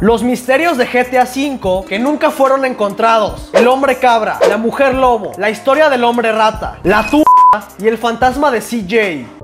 Los misterios de GTA V que nunca fueron encontrados. El hombre cabra, la mujer lobo, la historia del hombre rata, la tu y el fantasma de CJ.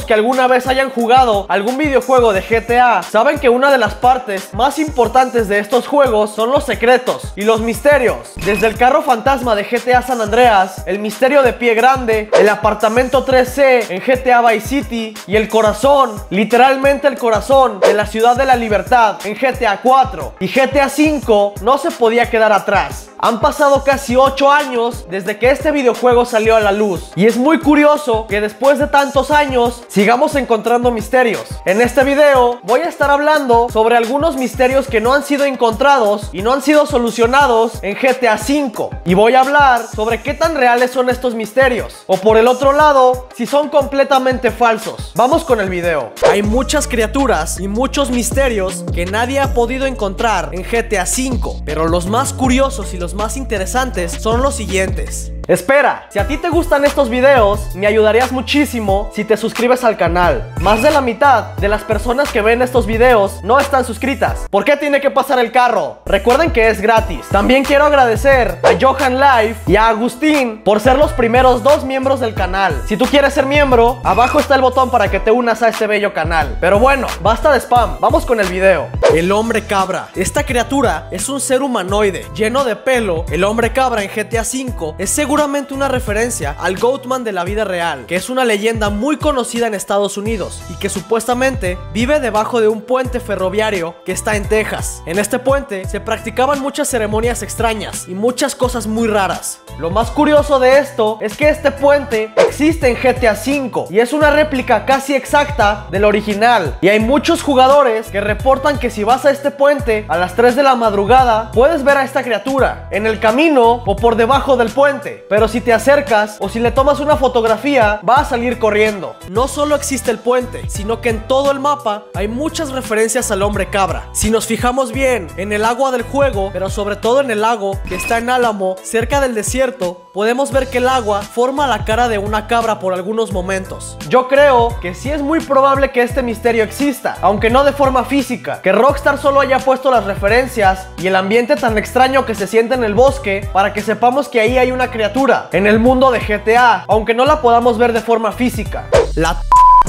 Que alguna vez hayan jugado algún videojuego de GTA saben que una de las partes más importantes de estos juegos son los secretos y los misterios. Desde el carro fantasma de GTA San Andreas, el misterio de Pie Grande, el apartamento 3C en GTA Vice City y el corazón, literalmente el corazón de la ciudad de la libertad en GTA 4 y GTA 5 no se podía quedar atrás. Han pasado casi 8 años desde que este videojuego salió a la luz y es muy curioso que después de tantos años sigamos encontrando misterios. En este video voy a estar hablando sobre algunos misterios que no han sido encontrados y no han sido solucionados en GTA V y voy a hablar sobre qué tan reales son estos misterios o por el otro lado si son completamente falsos. Vamos con el video. Hay muchas criaturas y muchos misterios que nadie ha podido encontrar en GTA V, pero los más curiosos y los más interesantes son los siguientes. Espera, si a ti te gustan estos videos, me ayudarías muchísimo si te suscribes al canal. Más de la mitad de las personas que ven estos videos no están suscritas. ¿Por qué tiene que pasar el carro? Recuerden que es gratis. También quiero agradecer a Johan Life y a Agustín por ser los primeros dos miembros del canal. Si tú quieres ser miembro, abajo está el botón para que te unas a este bello canal. Pero bueno, basta de spam, vamos con el video. El hombre cabra. Esta criatura es un ser humanoide lleno de pelo. El hombre cabra en GTA V es seguro seguramente una referencia al Goatman de la vida real, que es una leyenda muy conocida en Estados Unidos y que supuestamente vive debajo de un puente ferroviario que está en Texas. En este puente se practicaban muchas ceremonias extrañas y muchas cosas muy raras. Lo más curioso de esto es que este puente existe en GTA V y es una réplica casi exacta del original. Y hay muchos jugadores que reportan que si vas a este puente a las 3 de la madrugada, puedes ver a esta criatura en el camino o por debajo del puente. Pero si te acercas o si le tomas una fotografía, va a salir corriendo. No solo existe el puente, sino que en todo el mapa hay muchas referencias al hombre cabra. Si nos fijamos bien en el agua del juego, pero sobre todo en el lago que está en Álamo, cerca del desierto, podemos ver que el agua forma la cara de una cabra por algunos momentos. Yo creo que sí es muy probable que este misterio exista, aunque no de forma física, que Rockstar solo haya puesto las referencias y el ambiente tan extraño que se siente en el bosque para que sepamos que ahí hay una criatura en el mundo de GTA, aunque no la podamos ver de forma física. La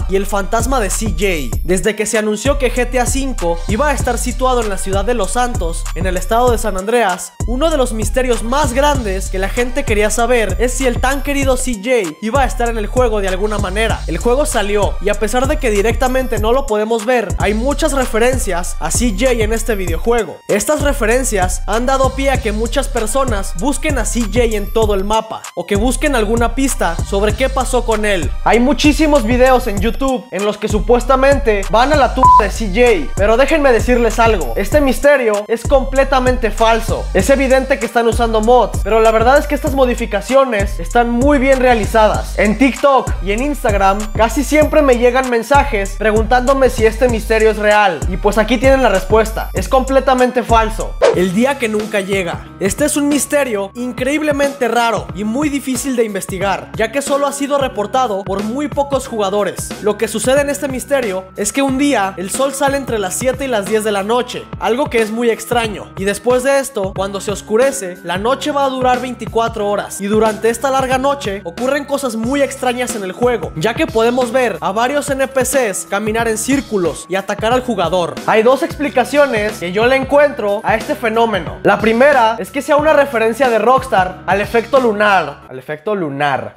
y el fantasma de CJ. Desde que se anunció que GTA V iba a estar situado en la ciudad de Los Santos, en el estado de San Andreas, uno de los misterios más grandes que la gente quería saber es si el tan querido CJ iba a estar en el juego de alguna manera. El juego salió y a pesar de que directamente no lo podemos ver, hay muchas referencias a CJ en este videojuego. Estas referencias han dado pie a que muchas personas busquen a CJ en todo el mapa o que busquen alguna pista sobre qué pasó con él. Hay muchísimos videos en YouTube en los que supuestamente van a la tumba de CJ. Pero déjenme decirles algo, este misterio es completamente falso. Es evidente que están usando mods, pero la verdad es que estas modificaciones están muy bien realizadas. En TikTok y en Instagram casi siempre me llegan mensajes preguntándome si este misterio es real. Y pues aquí tienen la respuesta. Es completamente falso. El día que nunca llega. Este es un misterio increíblemente raro y muy difícil de investigar, ya que solo ha sido reportado por muy pocos jugadores. Lo que sucede en este misterio es que un día el sol sale entre las 7 y las 10 de la noche, algo que es muy extraño. Y después de esto, cuando se oscurece, la noche va a durar 24 horas. Y durante esta larga noche ocurren cosas muy extrañas en el juego, ya que podemos ver a varios NPCs caminar en círculos y atacar al jugador. Hay dos explicaciones que yo le encuentro a este fenómeno. La primera es que sea una referencia de Rockstar al efecto lunar. Al efecto lunar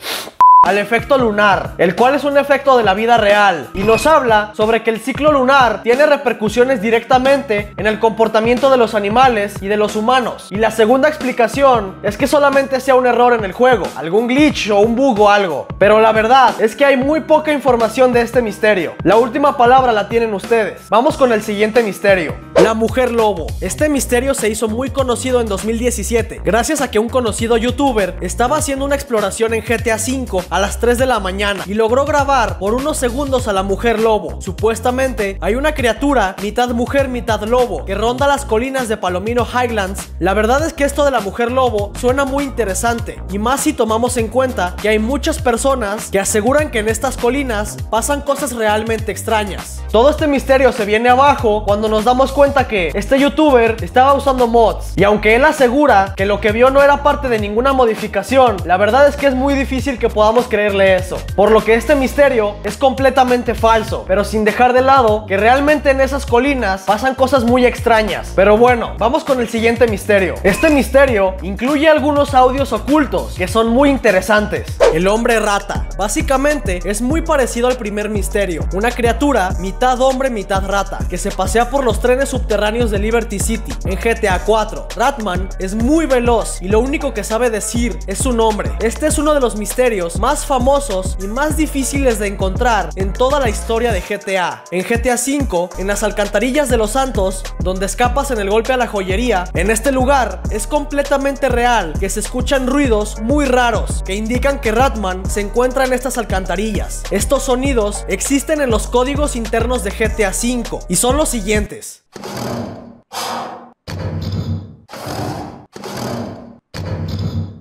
al efecto lunar, el cual es un efecto de la vida real y nos habla sobre que el ciclo lunar tiene repercusiones directamente en el comportamiento de los animales y de los humanos. Y la segunda explicación es que solamente sea un error en el juego, algún glitch o un bug o algo. Pero la verdad es que hay muy poca información de este misterio. La última palabra la tienen ustedes. Vamos con el siguiente misterio. La mujer lobo. Este misterio se hizo muy conocido en 2017, gracias a que un conocido youtuber estaba haciendo una exploración en GTA V a las 3 de la mañana y logró grabar por unos segundos a la mujer lobo. Supuestamente hay una criatura mitad mujer mitad lobo que ronda las colinas de Palomino Highlands. La verdad es que esto de la mujer lobo suena muy interesante y más si tomamos en cuenta que hay muchas personas que aseguran que en estas colinas pasan cosas realmente extrañas. Todo este misterio se viene abajo cuando nos damos cuenta que este youtuber estaba usando mods y aunque él asegura que lo que vio no era parte de ninguna modificación, la verdad es que es muy difícil que podamos creerle eso. Por lo que este misterio es completamente falso, pero sin dejar de lado que realmente en esas colinas pasan cosas muy extrañas. Pero bueno, vamos con el siguiente misterio. Este misterio incluye algunos audios ocultos que son muy interesantes. El hombre rata. Básicamente es muy parecido al primer misterio. Una criatura mitad hombre mitad rata que se pasea por los trenes subterráneos de Liberty City en GTA 4. Ratman es muy veloz y lo único que sabe decir es su nombre. Este es uno de los misterios más famosos y más difíciles de encontrar en toda la historia de GTA. En GTA 5, en las alcantarillas de los Santos, donde escapas en el golpe a la joyería, en este lugar es completamente real que se escuchan ruidos muy raros que indican que Ratman se encuentra en estas alcantarillas. Estos sonidos existen en los códigos internos de GTA 5 y son los siguientes.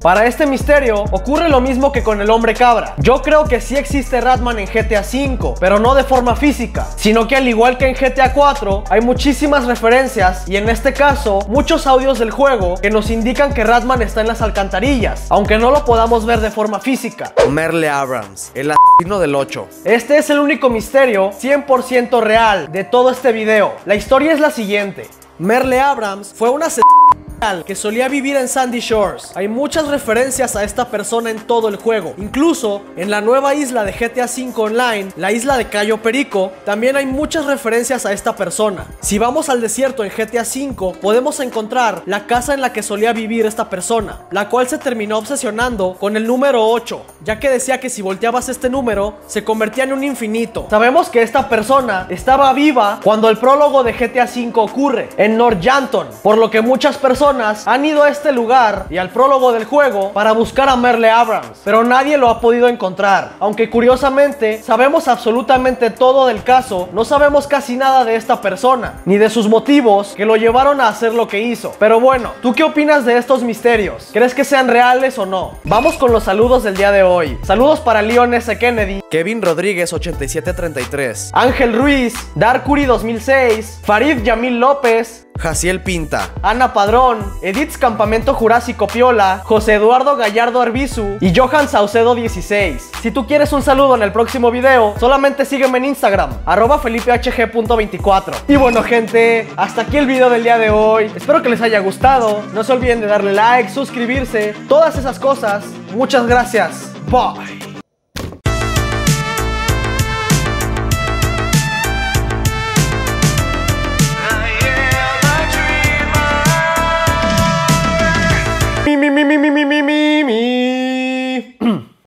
Para este misterio ocurre lo mismo que con el hombre cabra. Yo creo que sí existe Ratman en GTA V, pero no de forma física, sino que al igual que en GTA 4 hay muchísimas referencias y en este caso muchos audios del juego que nos indican que Ratman está en las alcantarillas, aunque no lo podamos ver de forma física. Merle Abrams, el asesino del 8. Este es el único misterio 100% real de todo este video. La historia es la siguiente. Merle Abrams fue una que solía vivir en Sandy Shores. Hay muchas referencias a esta persona en todo el juego. Incluso en la nueva isla de GTA V Online, la isla de Cayo Perico, también hay muchas referencias a esta persona. Si vamos al desierto en GTA V, podemos encontrar la casa en la que solía vivir esta persona, la cual se terminó obsesionando con el número 8, ya que decía que si volteabas este número, se convertía en un infinito. Sabemos que esta persona estaba viva cuando el prólogo de GTA V ocurre, en North Janton, por lo que muchas personas han ido a este lugar y al prólogo del juego para buscar a Merle Abrams, pero nadie lo ha podido encontrar. Aunque curiosamente sabemos absolutamente todo del caso, no sabemos casi nada de esta persona, ni de sus motivos que lo llevaron a hacer lo que hizo. Pero bueno, ¿tú qué opinas de estos misterios? ¿Crees que sean reales o no? Vamos con los saludos del día de hoy. Saludos para Leon S. Kennedy, Kevin Rodríguez 8733, Ángel Ruiz, Darkuri 2006, Farid Yamil López, Jaciel Pinta, Ana Padrón, Edith Campamento Jurásico Piola, José Eduardo Gallardo Arbizu y Johan Saucedo 16. Si tú quieres un saludo en el próximo video, solamente sígueme en Instagram, arroba felipehg.24. Y bueno gente, hasta aquí el video del día de hoy. Espero que les haya gustado. No se olviden de darle like, suscribirse, todas esas cosas. Muchas gracias. Bye.